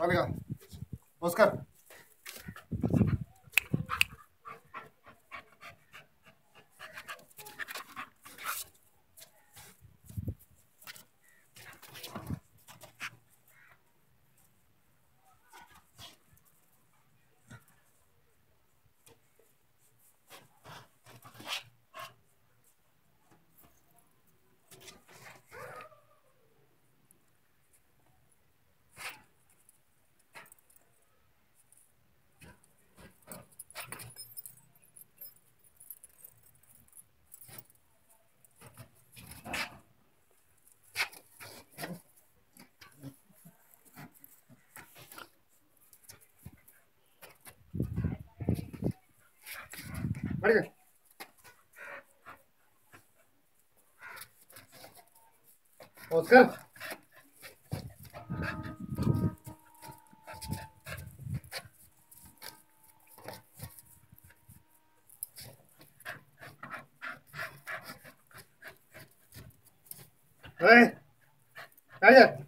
राधिका नमस्कार マリ君。お疲れ。はい。